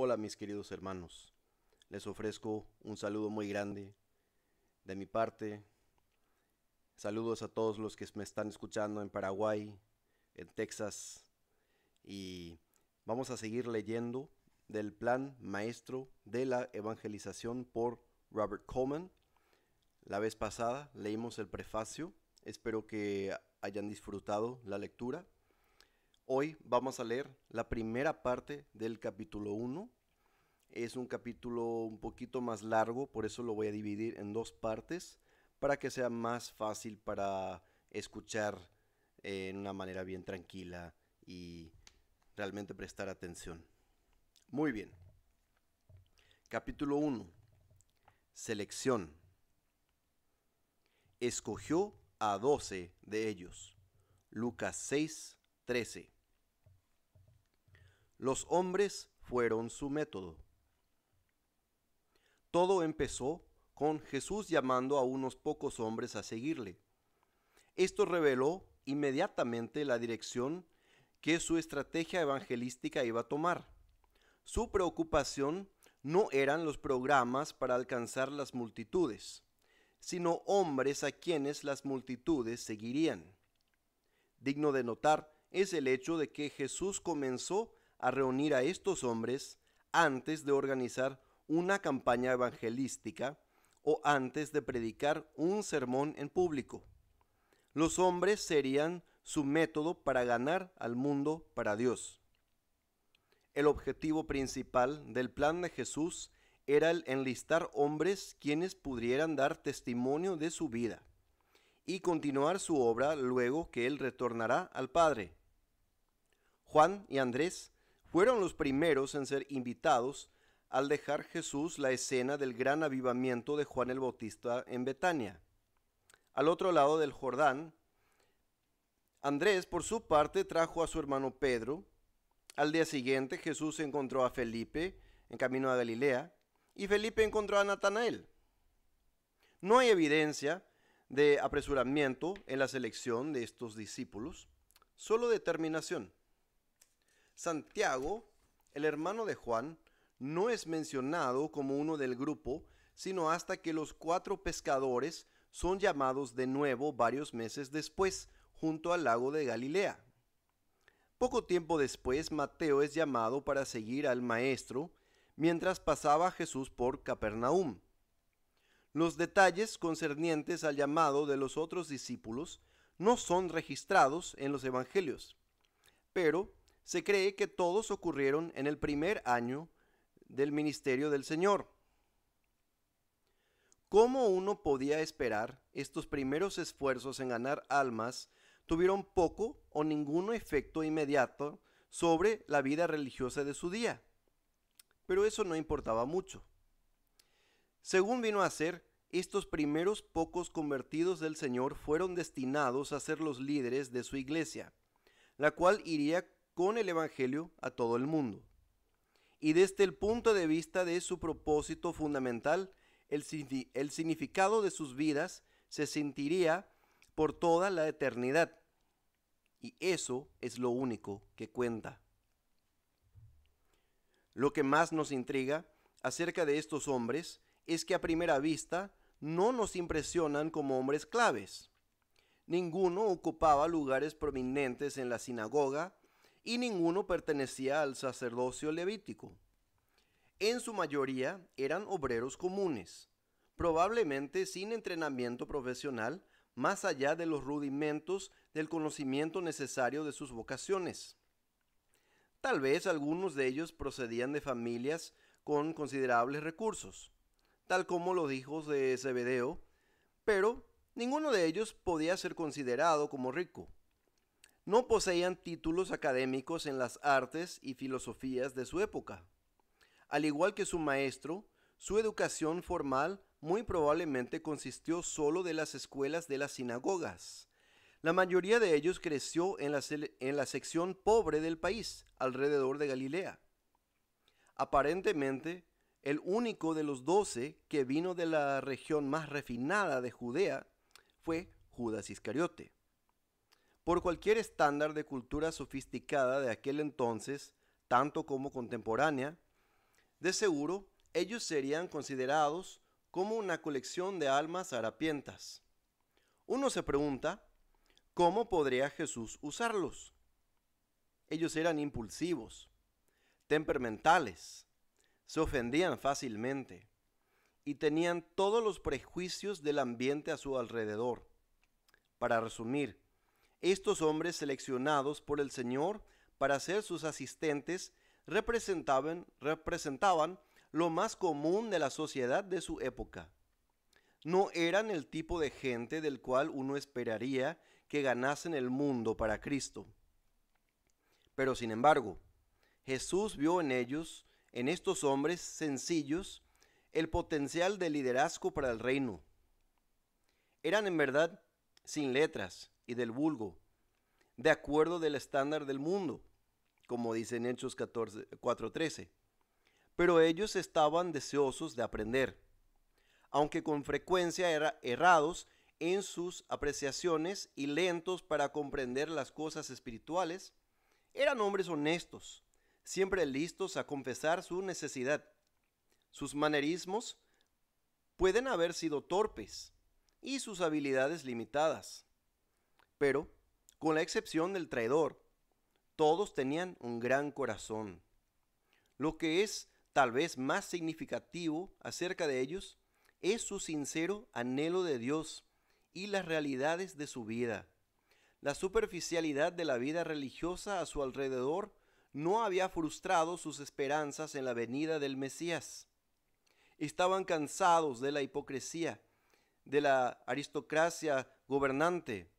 Hola mis queridos hermanos, les ofrezco un saludo muy grande de mi parte. Saludos a todos los que me están escuchando en Paraguay, en Texas y vamos a seguir leyendo del plan maestro de la evangelización por Robert Coleman. La vez pasada leímos el prefacio, espero que hayan disfrutado la lectura. Hoy vamos a leer la primera parte del capítulo 1. Es un capítulo un poquito más largo, por eso lo voy a dividir en dos partes para que sea más fácil para escuchar en una manera bien tranquila y realmente prestar atención. Muy bien. Capítulo 1. Selección. Escogió a doce de ellos. Lucas 6, 13. Los hombres fueron su método. Todo empezó con Jesús llamando a unos pocos hombres a seguirle. Esto reveló inmediatamente la dirección que su estrategia evangelística iba a tomar. Su preocupación no eran los programas para alcanzar las multitudes, sino hombres a quienes las multitudes seguirían. Digno de notar es el hecho de que Jesús comenzó a reunir a estos hombres antes de organizar una campaña evangelística o antes de predicar un sermón en público. Los hombres serían su método para ganar al mundo para Dios. El objetivo principal del plan de Jesús era el enlistar hombres quienes pudieran dar testimonio de su vida y continuar su obra luego que él retornará al Padre. Juan y Andrés fueron los primeros en ser invitados al dejar Jesús la escena del gran avivamiento de Juan el Bautista en Betania. Al otro lado del Jordán, Andrés por su parte trajo a su hermano Pedro. Al día siguiente Jesús encontró a Felipe en camino a Galilea y Felipe encontró a Natanael. No hay evidencia de apresuramiento en la selección de estos discípulos, solo determinación. Santiago, el hermano de Juan, no es mencionado como uno del grupo, sino hasta que los cuatro pescadores son llamados de nuevo varios meses después, junto al lago de Galilea. Poco tiempo después, Mateo es llamado para seguir al Maestro, mientras pasaba Jesús por Capernaum. Los detalles concernientes al llamado de los otros discípulos no son registrados en los Evangelios, pero se cree que todos ocurrieron en el primer año del ministerio del Señor. ¿Cómo uno podía esperar estos primeros esfuerzos en ganar almas tuvieron poco o ningún efecto inmediato sobre la vida religiosa de su día? Pero eso no importaba mucho. Según vino a ser, estos primeros pocos convertidos del Señor fueron destinados a ser los líderes de su iglesia, la cual iría con el Evangelio a todo el mundo y desde el punto de vista de su propósito fundamental, el, el significado de sus vidas se sentiría por toda la eternidad. Y eso es lo único que cuenta. Lo que más nos intriga acerca de estos hombres es que a primera vista no nos impresionan como hombres claves. Ninguno ocupaba lugares prominentes en la sinagoga y ninguno pertenecía al sacerdocio levítico. En su mayoría eran obreros comunes, probablemente sin entrenamiento profesional más allá de los rudimentos del conocimiento necesario de sus vocaciones. Tal vez algunos de ellos procedían de familias con considerables recursos, tal como los hijos de Zebedeo, pero ninguno de ellos podía ser considerado como rico no poseían títulos académicos en las artes y filosofías de su época. Al igual que su maestro, su educación formal muy probablemente consistió solo de las escuelas de las sinagogas. La mayoría de ellos creció en la, en la sección pobre del país, alrededor de Galilea. Aparentemente, el único de los doce que vino de la región más refinada de Judea fue Judas Iscariote. Por cualquier estándar de cultura sofisticada de aquel entonces, tanto como contemporánea, De seguro, ellos serían considerados como una colección de almas harapientas. Uno se pregunta, ¿cómo podría Jesús usarlos? Ellos eran impulsivos, temperamentales, se ofendían fácilmente y tenían todos los prejuicios del ambiente a su alrededor. Para resumir, estos hombres seleccionados por el Señor para ser sus asistentes representaban, representaban lo más común de la sociedad de su época. No eran el tipo de gente del cual uno esperaría que ganasen el mundo para Cristo. Pero sin embargo, Jesús vio en ellos, en estos hombres sencillos, el potencial de liderazgo para el reino. Eran en verdad sin letras y del vulgo, de acuerdo del estándar del mundo, como dice en Hechos 4.13. Pero ellos estaban deseosos de aprender, aunque con frecuencia eran errados en sus apreciaciones y lentos para comprender las cosas espirituales, eran hombres honestos, siempre listos a confesar su necesidad. Sus manerismos pueden haber sido torpes y sus habilidades limitadas, pero, con la excepción del traidor, todos tenían un gran corazón. Lo que es tal vez más significativo acerca de ellos es su sincero anhelo de Dios y las realidades de su vida. La superficialidad de la vida religiosa a su alrededor no había frustrado sus esperanzas en la venida del Mesías. Estaban cansados de la hipocresía, de la aristocracia gobernante.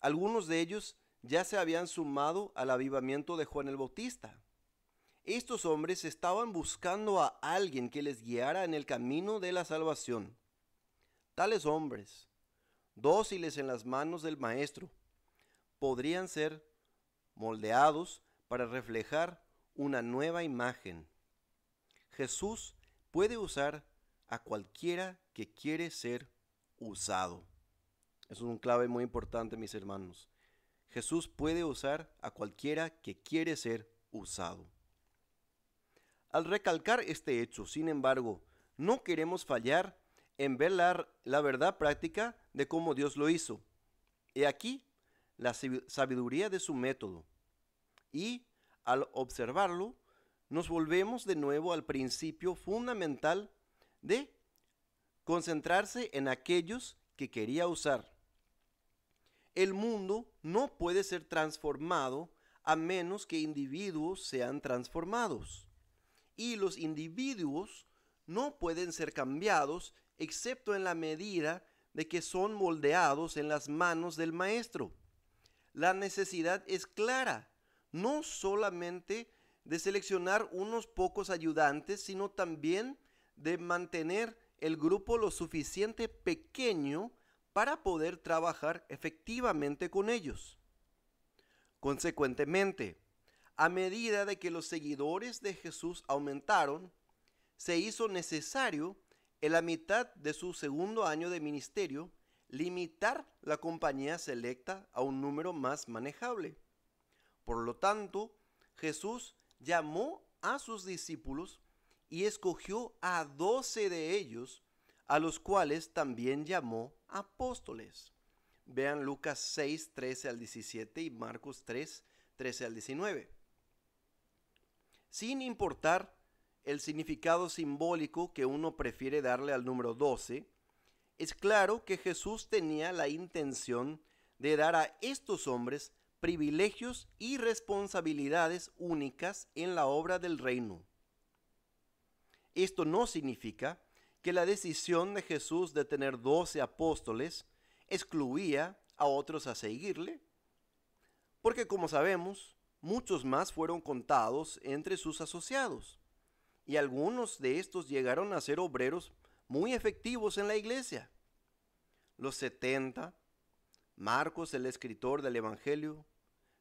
Algunos de ellos ya se habían sumado al avivamiento de Juan el Bautista. Estos hombres estaban buscando a alguien que les guiara en el camino de la salvación. Tales hombres, dóciles en las manos del Maestro, podrían ser moldeados para reflejar una nueva imagen. Jesús puede usar a cualquiera que quiere ser usado. Eso es un clave muy importante, mis hermanos. Jesús puede usar a cualquiera que quiere ser usado. Al recalcar este hecho, sin embargo, no queremos fallar en ver la, la verdad práctica de cómo Dios lo hizo. He aquí la sabiduría de su método. Y al observarlo, nos volvemos de nuevo al principio fundamental de concentrarse en aquellos que quería usar. El mundo no puede ser transformado a menos que individuos sean transformados. Y los individuos no pueden ser cambiados excepto en la medida de que son moldeados en las manos del maestro. La necesidad es clara, no solamente de seleccionar unos pocos ayudantes, sino también de mantener el grupo lo suficiente pequeño para poder trabajar efectivamente con ellos. Consecuentemente, a medida de que los seguidores de Jesús aumentaron, se hizo necesario en la mitad de su segundo año de ministerio limitar la compañía selecta a un número más manejable. Por lo tanto, Jesús llamó a sus discípulos y escogió a doce de ellos, a los cuales también llamó apóstoles. Vean Lucas 6, 13 al 17 y Marcos 3, 13 al 19. Sin importar el significado simbólico que uno prefiere darle al número 12, es claro que Jesús tenía la intención de dar a estos hombres privilegios y responsabilidades únicas en la obra del reino. Esto no significa que la decisión de Jesús de tener doce apóstoles excluía a otros a seguirle, porque como sabemos, muchos más fueron contados entre sus asociados, y algunos de estos llegaron a ser obreros muy efectivos en la iglesia. Los setenta, Marcos, el escritor del Evangelio,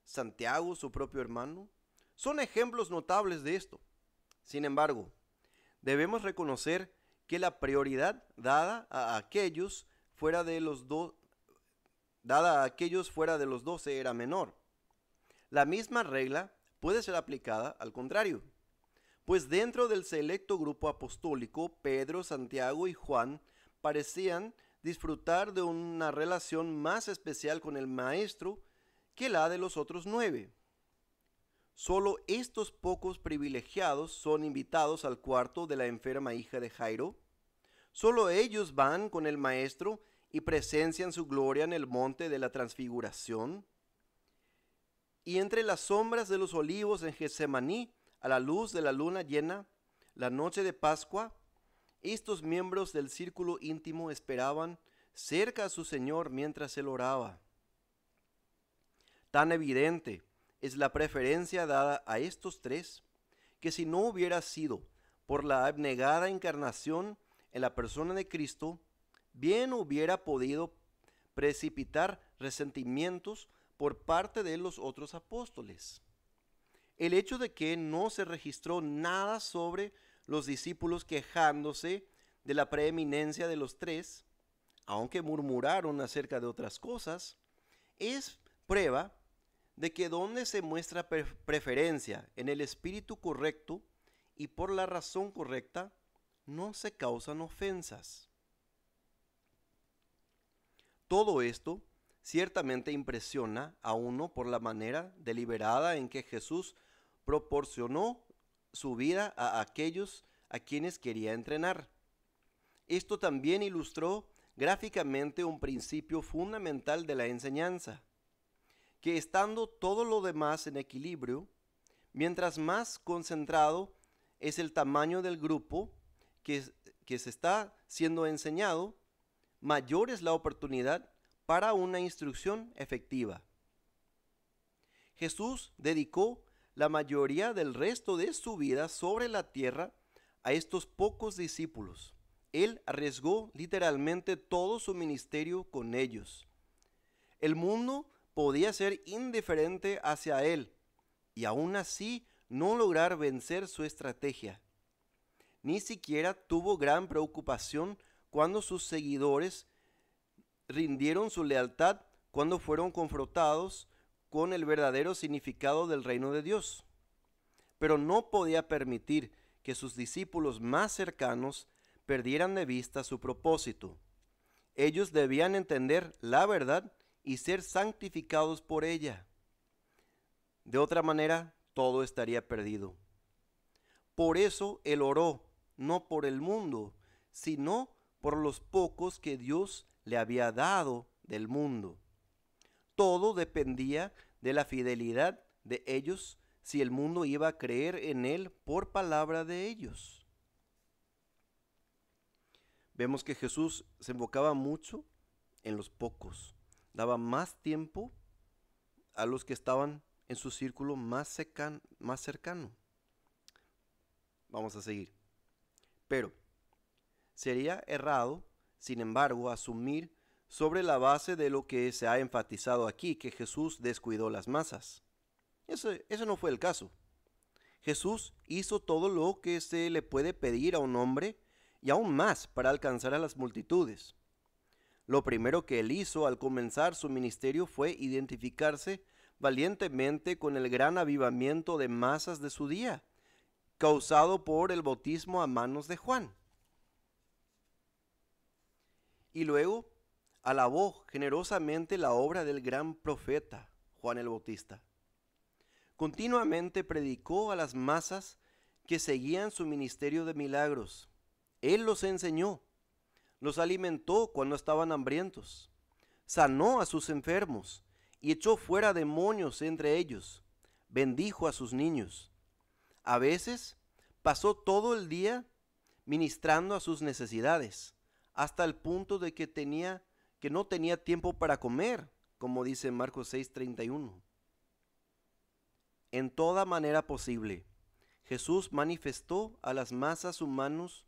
Santiago, su propio hermano, son ejemplos notables de esto. Sin embargo, debemos reconocer que la prioridad dada a aquellos fuera de los dos dada a aquellos fuera de los doce era menor. La misma regla puede ser aplicada al contrario. pues dentro del selecto grupo apostólico, Pedro, Santiago y Juan parecían disfrutar de una relación más especial con el Maestro que la de los otros nueve. Solo estos pocos privilegiados son invitados al cuarto de la enferma hija de Jairo. Solo ellos van con el Maestro y presencian su gloria en el monte de la transfiguración. Y entre las sombras de los olivos en Getsemaní, a la luz de la luna llena, la noche de Pascua, estos miembros del círculo íntimo esperaban cerca a su Señor mientras él oraba. Tan evidente es la preferencia dada a estos tres que si no hubiera sido por la abnegada encarnación en la persona de Cristo, bien hubiera podido precipitar resentimientos por parte de los otros apóstoles. El hecho de que no se registró nada sobre los discípulos quejándose de la preeminencia de los tres, aunque murmuraron acerca de otras cosas, es prueba de que donde se muestra preferencia en el espíritu correcto y por la razón correcta, no se causan ofensas. Todo esto ciertamente impresiona a uno por la manera deliberada en que Jesús proporcionó su vida a aquellos a quienes quería entrenar. Esto también ilustró gráficamente un principio fundamental de la enseñanza que estando todo lo demás en equilibrio, mientras más concentrado es el tamaño del grupo que, que se está siendo enseñado, mayor es la oportunidad para una instrucción efectiva. Jesús dedicó la mayoría del resto de su vida sobre la tierra a estos pocos discípulos. Él arriesgó literalmente todo su ministerio con ellos. El mundo podía ser indiferente hacia él y aún así no lograr vencer su estrategia. Ni siquiera tuvo gran preocupación cuando sus seguidores rindieron su lealtad cuando fueron confrontados con el verdadero significado del reino de Dios. Pero no podía permitir que sus discípulos más cercanos perdieran de vista su propósito. Ellos debían entender la verdad y ser santificados por ella. De otra manera, todo estaría perdido. Por eso él oró, no por el mundo, sino por los pocos que Dios le había dado del mundo. Todo dependía de la fidelidad de ellos si el mundo iba a creer en él por palabra de ellos. Vemos que Jesús se enfocaba mucho en los pocos daba más tiempo a los que estaban en su círculo más, más cercano. Vamos a seguir. Pero sería errado, sin embargo, asumir sobre la base de lo que se ha enfatizado aquí, que Jesús descuidó las masas. Ese, ese no fue el caso. Jesús hizo todo lo que se le puede pedir a un hombre y aún más para alcanzar a las multitudes. Lo primero que él hizo al comenzar su ministerio fue identificarse valientemente con el gran avivamiento de masas de su día, causado por el bautismo a manos de Juan. Y luego alabó generosamente la obra del gran profeta Juan el Bautista. Continuamente predicó a las masas que seguían su ministerio de milagros. Él los enseñó los alimentó cuando estaban hambrientos, sanó a sus enfermos y echó fuera demonios entre ellos, bendijo a sus niños. A veces pasó todo el día ministrando a sus necesidades, hasta el punto de que tenía que no tenía tiempo para comer, como dice Marcos 6:31. En toda manera posible, Jesús manifestó a las masas humanos,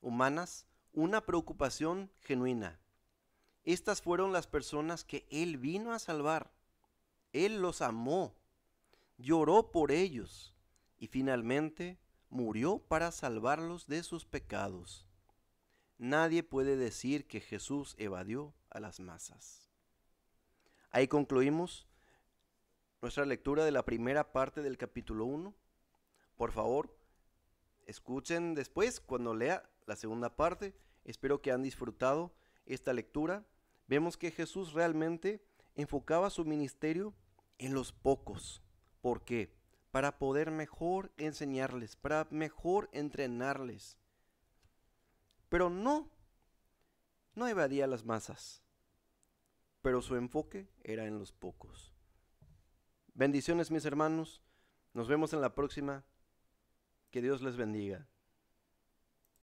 humanas una preocupación genuina. Estas fueron las personas que Él vino a salvar. Él los amó, lloró por ellos y finalmente murió para salvarlos de sus pecados. Nadie puede decir que Jesús evadió a las masas. Ahí concluimos nuestra lectura de la primera parte del capítulo 1. Por favor, escuchen después cuando lea la segunda parte. Espero que han disfrutado esta lectura. Vemos que Jesús realmente enfocaba su ministerio en los pocos. ¿Por qué? Para poder mejor enseñarles, para mejor entrenarles. Pero no, no evadía las masas. Pero su enfoque era en los pocos. Bendiciones mis hermanos. Nos vemos en la próxima. Que Dios les bendiga.